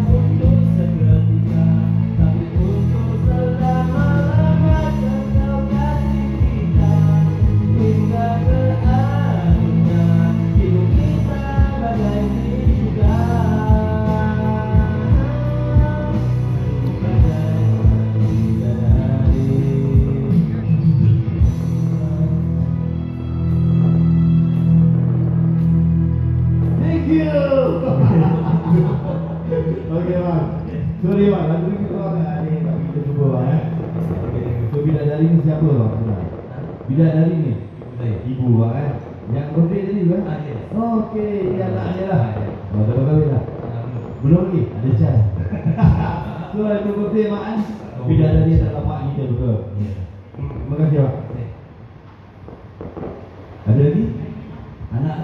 Okey Sorry bang, lagu ni kita orang ni tak kita cuba bang eh. So bidadari ni siapa bang? Bidadari ni ibu saya. Ibu bang eh. Yang birthday tadi kan? Ah, yes. Okey, dia anak dia lah. Oh, dah berkahwin dah? Belum lagi? Ada chance. so, itu birthday mak kan? Bidadari tak dapat kita betul. Terima kasih bang. Ada lagi? Anak?